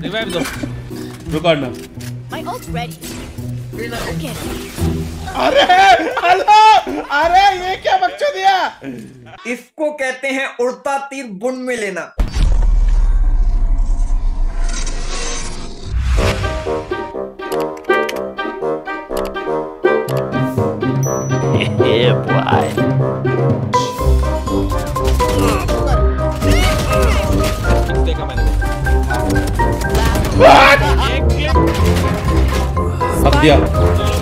Revive दो रुको ना My ult's ready. Okay. अरे हेलो अरे ये क्या बच्चों दिया इसको कहते हैं उड़ता तीर बुन में लेना। देखा अब दिया Arch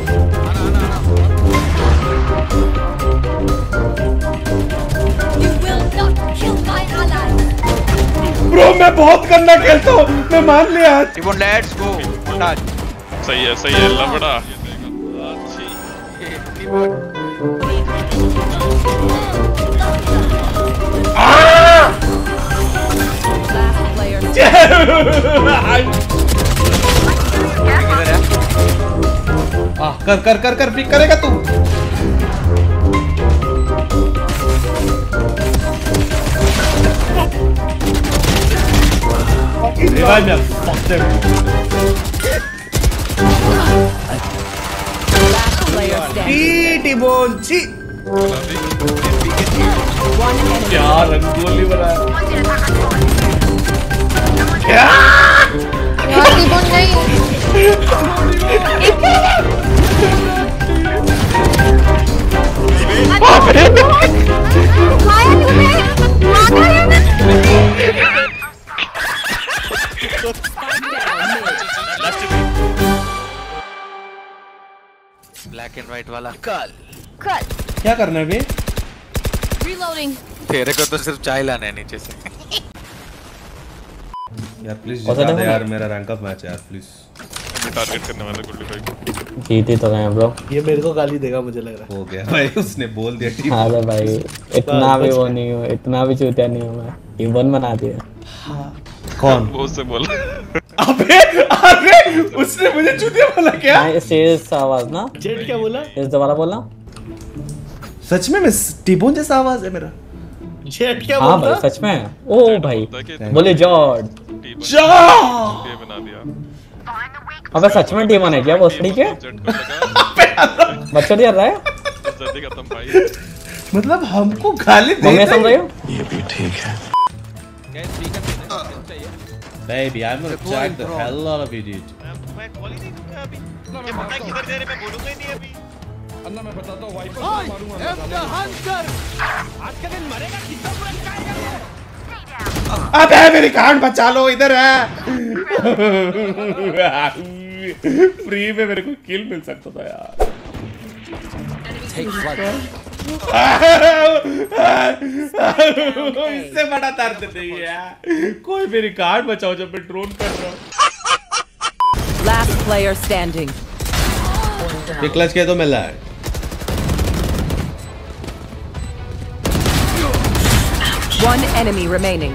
ब्रो मैं बहुत गंदा खेलता हूँ। मैं मान लिया आज। लेट्स गो सही है सही है लबड़ा आ, कर कर कर कर पिक करेगा तू? Revive me, fuck them. Last player standing. टिबोन छी One enemy. क्या रंगोली बनाया यार रिबन नहीं खाया व्हाइट वाला। कल। कल। क्या करना है बे रीलोडिंग तेरे को तो सिर्फ़ चाय लाना है नीचे से। यार प्लीज़ जिता दे यार मेरा रैंक अप मैच है यार प्लीज़ टारगेट करने वाला गुल्ली भाई। जीत ही तो गए हैं ब्रो ये मेरे को गाली देगा मुझे लग रहा है। हो गया भाई उसने बोल दिया टीम अरे भाई इतना भी वो नहीं हो इतना भी चूतिया नहीं हूँ मैं। टीम वन बना दिया। कौन? वो उससे बोल। अबे अबे उसने मुझे चूतिया बोला क्या? हाँ सीरियस आवाज़ ना। है जेट क्या बोला? इस दोबारा बोलना। सच में मैं टीबोन जैसा आवाज़ है मेरा। जेट क्या हाँ बोलता? भाई सच में। ओ भाई बोले जॉर्ड जा! ये बना दिया। अबे सच में टीम है क्या? भोसड़ी के बच्चा दिया रहा है। जल्दी खत्म भाई। मतलब हमको गाली मम्मी देते समझ रहे हो। चाहिए। Baby, I'm gonna jack the hell out of you, dude. मैं कॉल ही नहीं दूँगा अभी। ये पता किधर दे रहे मैं बोलूँगा ही नहीं अभी। अबे मेरी कार्ड बचा लो इधर है। फ्री में मेरे को किल मिल सकता था यार। इससे बड़ा दर्द नहीं है कोई मेरी कार्ड बचाओ जब मैं ड्रोन कर रहा हूँ। Player standing. ये क्लच किया तो मिला है। One enemy remaining.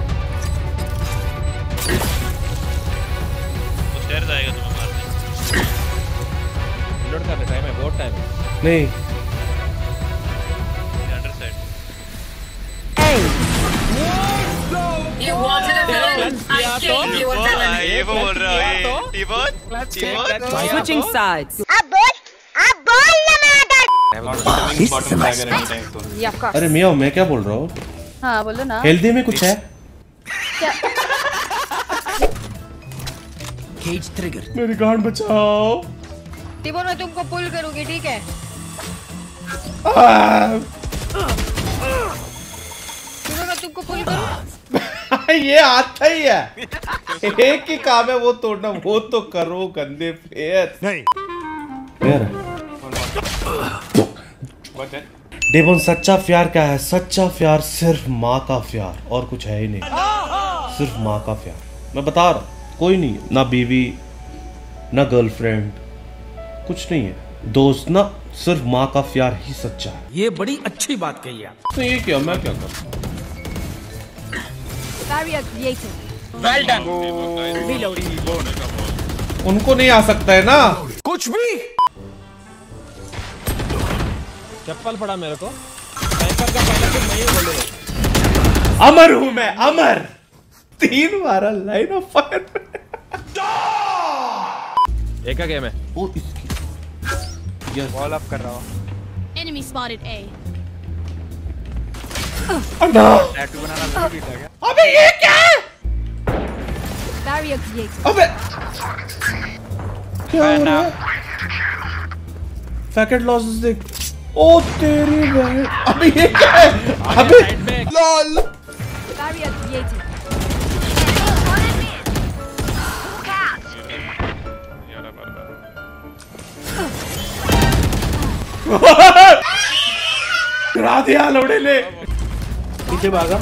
तो ये वो बोल रहा है टीबोन टीबोन Switching sides. अब बोल अब बोल ना मैं Yeah, of course. अरे मियाँ मैं क्या बोल रहा हूँ? हाँ बोलो ना। हेल्दी में कुछ है? क्या? मेरी गांड बचाओ। टिबो मैं तुमको पुल करूँगी ठीक है? आ, टिबो मैं तुमको पुल करूँ ये आता ही है। एक ही काम है वो तोड़ना वो तो करो गंदे फेयर नहीं। डेबोन सच्चा प्यार क्या है? सच्चा प्यार सिर्फ़ माँ का प्यार और कुछ है ही नहीं। सिर्फ़ माँ का प्यार। मैं बता रहा हूँ कोई नहीं ना बीवी ना गर्लफ्रेंड कुछ नहीं है। दोस्त ना सिर्फ़ माँ का प्यार ही सच्चा है। ये बड़ी अच्छी बात कही आप। तो ये क्या मैं क्या करूँ? Barrier created. वेल डन उनको नहीं आ सकता है ना? कुछ भी? चप्पल पड़ा मेरे को। स्नाइपर का पहले तो मैं ही बोले अमर हूँ मैं अमर। तीन बार लाइन ऑफ़ फायर एक गेम है। ओ इसकी। यस बॉल अप कर रहा हूँ। Enemy spotted A. अना टैटू बनाना ज़रूरी था क्या अबे ये क्या है? अबे! क्या हो रहा है? पैकेट लॉसेस देख। ओ तेरी बहन। अबे ये क्या है? अबे! लॉल! डरा दिया लौड़े ने। पीछे भागा।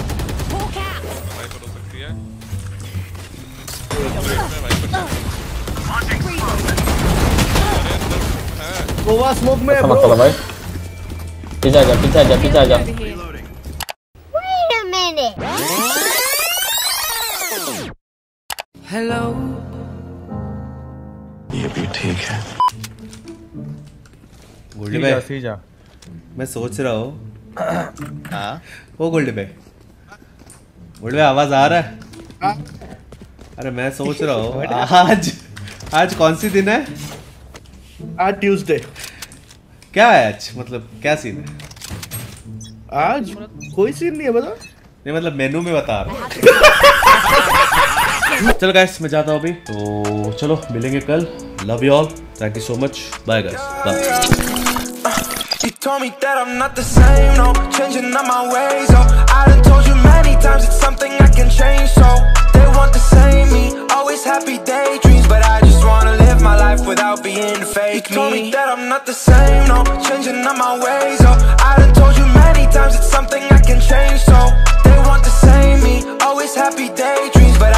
गोवा स्मोक में ब्रो चलो भाई। पीछे आ जा पीछे आ जा पीछे आ जा। Wait a minute. गोल्डी भाई मैं सोच रहा हूँ। हाँ? वो गोल्डी भाई गोल्डी भाई आवाज़ आ रहा है। अरे मैं सोच रहा हूँ आज आज कौन सी दिन है? आज ट्यूसडे। क्या है आज? मतलब क्या सीन है? आज कोई सीन नहीं है बता नहीं मतलब मेनू में बता रहा हूँ। चलो गाइस मैं जाता हूँ अभी। तो चलो मिलेंगे कल। Love you all thank you so much bye guys bye told me that I'm not the same, no Changing up my ways, oh. I done told you many times it's something I can change, so They want the same me, always happy daydreams But I just wanna live my life without being fake You told me. that I'm not the same, no Changing up my ways,